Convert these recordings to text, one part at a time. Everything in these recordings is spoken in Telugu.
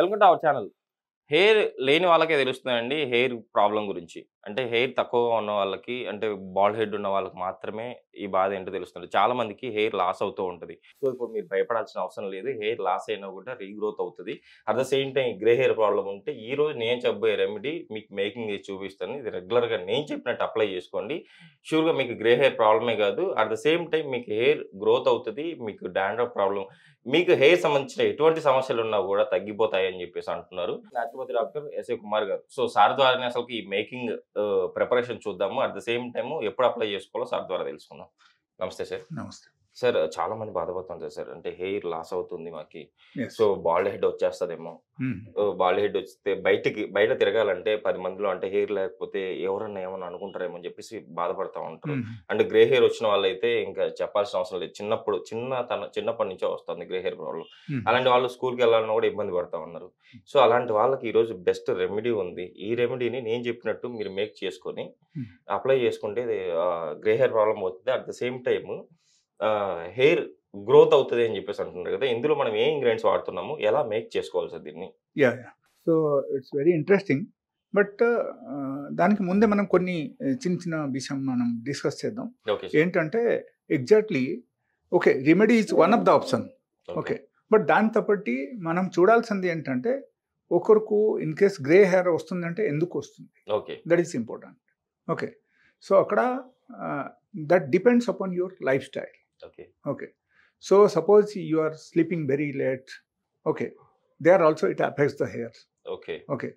Welcome to our channel. Hair లేని వాళ్ళకే తెలుస్తుందండి హెయిర్ ప్రాబ్లం గురించి. అంటే హెయిర్ తక్కువగా ఉన్న వాళ్ళకి అంటే బాల్ హెడ్ ఉన్న వాళ్ళకి మాత్రమే ఈ బాధ ఏంటో తెలుస్తుంది చాలా మందికి హెయిర్ లాస్ అవుతూ ఉంటుంది. సో ఇప్పుడు మీరు భయపడాల్సిన అవసరం లేదు. హెయిర్ లాస్ అయినా కూడా రీగ్రోత్ అవుతుంది. At the same time grey hair problem ఉంటే ఈ రోజు నేను చెప్పబోయే రెమెడీ మీకు మేకింగ్ చేసి చూపిస్తాను. ఇది రెగ్యులర్గా నేను చెప్పినట్టు అప్లై చేసుకోండి. షూర్గా మీకు గ్రే హెయిర్ ప్రాబ్లమే కాదు. అట్ ద సేమ్ టైం మీకు హెయిర్ గ్రోత్ అవుతుంది. మీకు డాండ్రఫ్ ప్రాబ్లం మీకు హెయిర్ సంబంధించిన ఎటువంటి సమస్యలు ఉన్నా కూడా తగ్గిపోతాయి అని చెప్పేసి అంటున్నారు. న్యాచురోపతి డాక్టర్ ఎస్ఏ కుమార్ గారు. సో సార్ ద్వారానే అసలు ఈ మేకింగ్ ప్రిపరేషన్ చూద్దాము. అట్ ద సేమ్ టైం ఎప్పుడు అప్లై చేసుకోవాలో సార్ ద్వారా తెలుసుకుందాం. నమస్తే సార్. నమస్తే. సార్ చాలా మంది బాధపడుతుంటారు సార్ అంటే హెయిర్ లాస్ అవుతుంది మాకి. సో బాల్డ్ హెడ్ వచ్చేస్తుందేమో. బాల్డ్ హెడ్ వస్తే బయటికి బయట తిరగాలంటే పది మందిలో అంటే హెయిర్ లేకపోతే ఎవరన్నా ఏమన్నా అనుకుంటారేమో అని చెప్పేసి బాధపడతా ఉంటారు. అంటే గ్రే హెయిర్ వచ్చిన వాళ్ళైతే ఇంకా చెప్పాల్సిన అవసరం లేదు చిన్నప్పుడు చిన్న తన చిన్నప్పటి నుంచే వస్తుంది గ్రే హెయిర్ ప్రాబ్లం. అలాంటి వాళ్ళు స్కూల్కి వెళ్ళాలన్నా కూడా ఇబ్బంది పడతా ఉన్నారు సో అలాంటి వాళ్ళకి ఈరోజు బెస్ట్ రెమెడీ ఉంది ఈ రెమెడీని నేను చెప్పినట్టు మీరు మేక్ చేసుకొని. అప్లై చేసుకుంటే గ్రే హెయిర్ ప్రాబ్లం అవుతుంది at the same time hair growth అవుతుంది అని చెప్పేసి అంటున్నారు కదా! ఇందులో మనం ఏ ఇంగ్రీడియంట్స్ వాడుతున్నాము? ఎలా మేక్ చేసుకోవాలి సార్ దీన్ని? Yeah so it's very interesting. But దానికి ముందే మనం కొన్ని చిన్న చిన్న విషయం మనం డిస్కస్ చేద్దాం. ఓకే. ఏంటంటే exactly okay remedy is one of the option. Okay. But దాంతో బట్టి మనం చూడాల్సింది ఏంటంటే ఒకరికి ఇన్ కేస్ గ్రే హెయిర్ వస్తుందంటే ఎందుకు వస్తుంది? Okay. That is important. Okay. So అక్కడ that depends upon your lifestyle. Okay Okay. So suppose you are sleeping very late. Okay. There also it affects the hair. Okay Okay.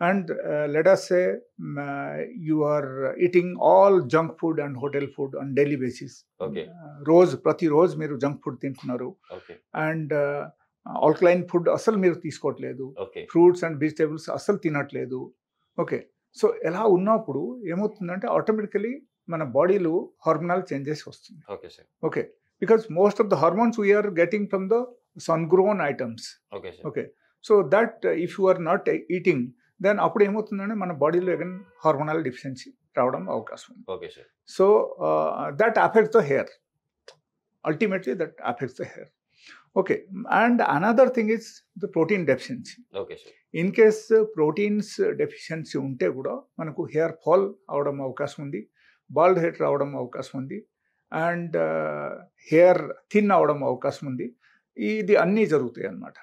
And uh, let us say um, uh, you are eating all junk food and hotel food on daily basis. Okay. Uh, రోజు ప్రతి రోజు మీరు జంక్ ఫుడ్ తింటున్నారు అండ్ ఆల్కలైన్ ఫుడ్ అసలు మీరు తీసుకోవట్లేదు ఫ్రూట్స్ అండ్ వెజిటేబుల్స్ అస్సలు తినట్లేదు ఓకే సో ఎలా ఉన్నప్పుడు ఏమవుతుందంటే ఆటోమేటికలీ మన బాడీలో హార్మోనల్ చేంజెస్ వస్తుంది. Okay sir because most of the hormones we are getting from the sun grown items okay that uh, if you are not uh, eating then అప్పుడు ఏమవుతుందంటే మన బాడీలో అగైన్ హార్మోనల్ డిఫిషియన్సీ రావడం అవకాశం ఉంది. Okay sir so that affects the hair ultimately that affects the hair okay and another thing is the protein deficiency okay sir in case proteins deficiency ఉంటే కూడా మనకు హెయిర్ ఫాల్ అవడం అవకాశం ఉంది. బాల్డ్ హెయిర్ రావడం అవకాశం ఉంది. అండ్ హెయిర్ థిన్ అవడం అవకాశం ఉంది. ఇది అన్నీ జరుగుతాయి అన్నమాట.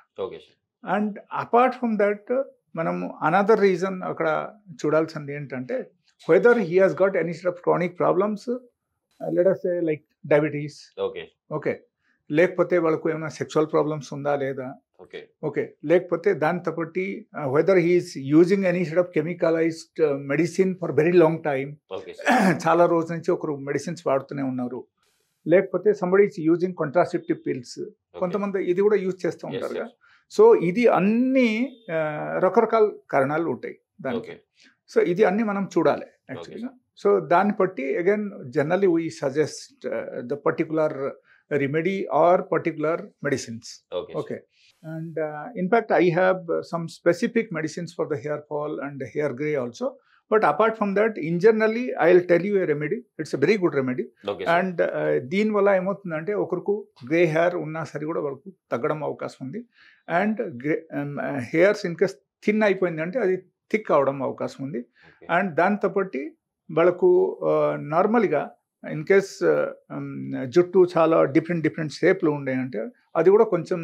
అండ్ అపార్ట్ ఫ్రమ్ దట్ మనం అనదర్ రీజన్ అక్కడ చూడాల్సింది ఏంటంటే whether he has got any of chronic problems let us like diabetes okay. Okay. లేకపోతే వాళ్ళకు ఏమైనా సెక్చువల్ ప్రాబ్లమ్స్ ఉందా లేదా? ఓకే. ఓకే. లేకపోతే దాంతో బట్టి whether he is using any set of chemicalised medicine for very long time చాలా రోజుల నుంచి ఒకరు మెడిసిన్స్ వాడుతూనే ఉన్నారు. లేకపోతే సంబడి యూజింగ్ కాంట్రాసెప్టివ్ పిల్స్ కొంతమంది ఇది కూడా యూజ్ చేస్తూ ఉంటారు కదా సో ఇది అన్ని రకరకాల కారణాలు ఉంటాయి దానికి. సో ఇది అన్ని మనం చూడాలి యాక్చువల్గా సో దాన్ని బట్టి again generally we suggest the particular remedy or particular medicines okay. And uh, in fact, I have uh, some specific medicines for the hair fall and the hair gray also. But apart from that, in generally, I'll tell you a remedy. It's a very good remedy. And దీనివల్ల ఏమవుతుందంటే ఒకరికి గ్రే హెయిర్ ఉన్నా సరే కూడా వాళ్ళకు తగ్గడం అవకాశం ఉంది and grey hairs in case thin అయిపోయింది అంటే అది థిక్ అవడం అవకాశం ఉంది అండ్ దాంతో బట్టి వాళ్ళకు నార్మల్గా ఇన్ కేస్ జుట్టు చాలా డిఫరెంట్ డిఫరెంట్ షేప్లు ఉన్నాయంటే అది కూడా కొంచెం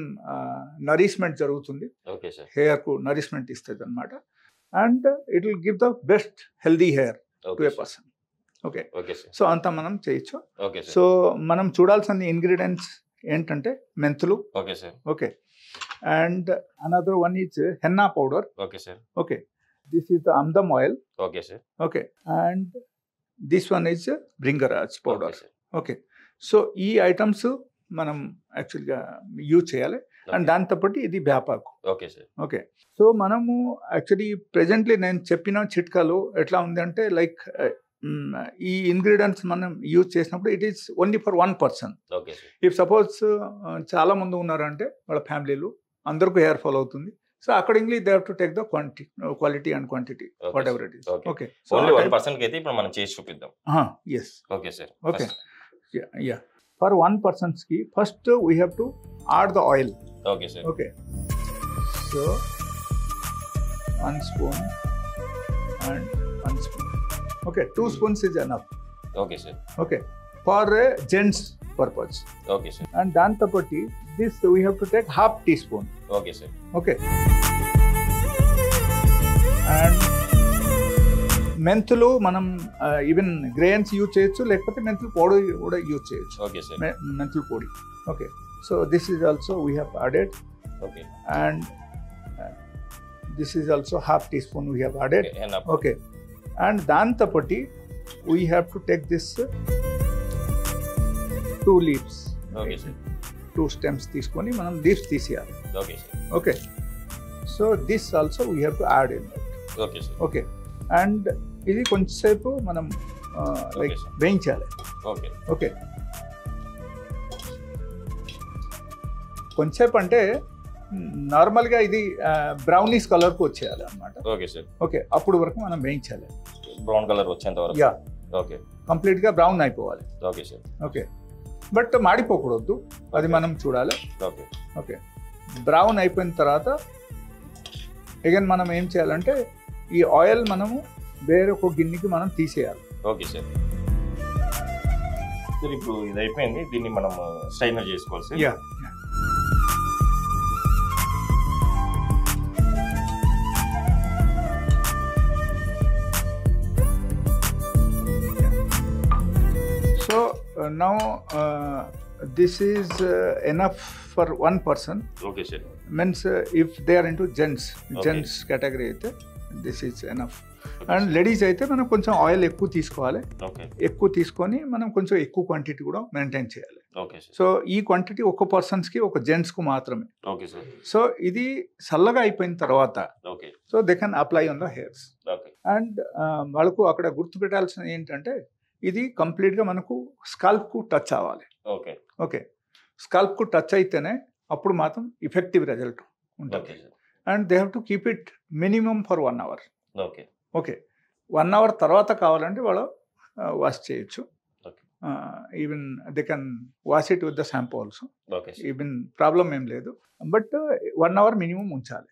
నరిష్మెంట్ జరుగుతుంది. హెయిర్కు నరిష్మెంట్ ఇస్తుంది అనమాట and it will give the best healthy hair to a person okay so అంత మనం చేయొచ్చు. సో మనం చూడాల్సిన ఇంగ్రీడియంట్స్ ఏంటంటే మెంతులు. Okay sir. Okay and another one is henna powder okay sir. Okay this is the అమ్దమ్ oil okay sir. Okay and this one is bhringraj powder okay so ఈ ఐటమ్స్ మనం యాక్చువల్గా యూజ్ చేయాలి. అండ్ దాంతో పాటు ఇది వ్యాపాకు ఓకే సార్. ఓకే. సో మనము యాక్చువల్లీ ప్రెజెంట్లీ నేను చెప్పిన చిట్కాలు ఎట్లా ఉందంటే లైక్ ఈ ఇంగ్రీడియంట్స్ మనం యూజ్ చేసినప్పుడు it is only for one person. If suppose చాలా మంది ఉన్నారంటే వాళ్ళ ఫ్యామిలీలు అందరికీ హెయిర్ ఫాల్ అవుతుంది. So accordingly they to take the quantity quality and quantity whatever it is. Okay. Only one person అయితే ఇప్పుడు మనం చేసి చూపిద్దాం. Yes okay sir. Okay. Yeah. for one person's ghee, first we have to add the oil. Okay, sir. Okay. So, one spoon and one spoon. Okay, two hmm. spoons is enough. Okay, sir. Okay, for a gents purpose. Okay, sir. And dantapati, this we have to take half teaspoon. Okay, sir. Okay. And మెంతులు మనం ఈవెన్ గ్రెయిన్స్ యూజ్ చేయొచ్చు లేకపోతే మెంతులు పొడి కూడా యూజ్ చేయొచ్చు ఓకే సార్ మె- మెంతులు పొడి okay so this is also we have added okay and uh, this is also half teaspoon we have added enough okay and dantapatti we have to take this uh, two leaves okay sir two stems తీసుకొని మనం leaves తీసేయాలి okay sir okay so this also we have to add in okay sir okay and ఇది కొంచెంసేపు మనం లైక్. వేయించాలి. ఓకే ఓకే కొంచెంసేపు అంటే నార్మల్గా ఇది బ్రౌనీస్ కలర్కి వచ్చేయాలి అనమాట ఓకే సార్ ఓకే అప్పుడు వరకు మనం వేయించాలి. బ్రౌన్ కలర్ వచ్చేంత వరకు. యా ఓకే కంప్లీట్గా బ్రౌన్ అయిపోవాలి. ఓకే సార్ ఓకే బట్ మాడిపోకూడదు. అది మనం చూడాలి. ఓకే ఓకే బ్రౌన్ అయిపోయిన తర్వాత అగైన్ మనం ఏం చేయాలంటే ఈ ఆయిల్ మనము వేరే ఒక గిన్నెకి మనం తీసేయాలి. Okay sir. సార్ ఇప్పుడు ఇది అయిపోయింది. దీన్ని మనం స్ట్రైనర్ చేసుకోవాలి sir yeah so now this is enough for one person okay sir. Means if they are into gents gents category అయితే this is enough and ladies అయితే మనం కొంచెం ఆయిల్ ఎక్కువ తీసుకోవాలి. ఎక్కువ తీసుకొని మనం కొంచెం ఎక్కువ క్వాంటిటీ కూడా మెయింటైన్ చేయాలి. సో ఈ క్వాంటిటీ ఒక పర్సన్స్కి ఒక జెంట్స్కు మాత్రమే. సో ఇది చల్లగా అయిపోయిన తర్వాత so they can apply on the hairs and వాళ్ళకు అక్కడ గుర్తుపెట్టాల్సింది ఏంటంటే ఇది కంప్లీట్గా మనకు స్కాల్ప్కు టచ్ అవ్వాలి. ఓకే. ఓకే. స్కాల్ప్కు టచ్ అయితేనే అప్పుడు మాత్రం ఇఫెక్టివ్ రిజల్ట్ ఉంటుంది. And they have to keep it minimum for one hour okay. Okay. One hour తర్వాత కావాలంటే వాళ్ళు వాష్ చేయొచ్చు. Even they can wash it with the shampoo also. Even problem ఏం లేదు. బట్ వన్ అవర్ మినిమం ఉంచాలి.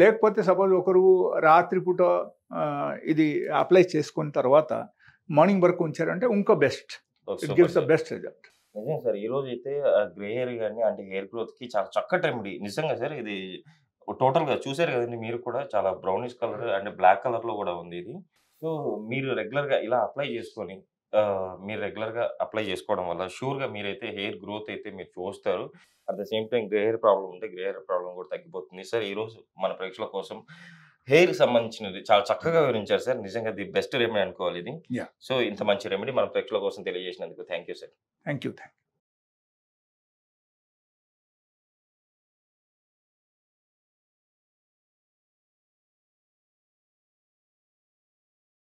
లేకపోతే సపోజ్ ఒకరు రాత్రిపూట ఇది అప్లై చేసుకున్న తర్వాత మార్నింగ్ వరకు ఉంచారంటే ఇంకా best. It gives the best result. నిజం సార్ ఈ రోజు అయితే గ్రే హెయిర్ కానీ అంటే హెయిర్ గ్రోత్కి చాలా చక్కటి రెమెడీ నిజంగా సార్ ఇది టోటల్గా చూసారు కదండి మీరు కూడా చాలా బ్రౌనిష్ కలర్ అండ్ బ్లాక్ కలర్లో కూడా ఉంది ఇది. సో మీరు రెగ్యులర్గా ఇలా అప్లై చేసుకొని మీరు రెగ్యులర్గా అప్లై చేసుకోవడం వల్ల షూర్గా మీరైతే హెయిర్ గ్రోత్ అయితే మీరు చూస్తారు. At the same time grey hair problem ఉంటే గ్రే హెయిర్ ప్రాబ్లం కూడా తగ్గిపోతుంది. సార్ ఈ రోజు మన ప్రేక్షకుల కోసం హెయిర్ సంబంధించినది చాలా చక్కగా వివరించారు సార్. నిజంగా ది బెస్ట్ రెమెడీ అనుకోవాలి ఇది. సో ఇంత మంచి రెమెడీ మన ప్రేక్షకుల కోసం తెలియజేసినందుకు thank you sir. Thank you thank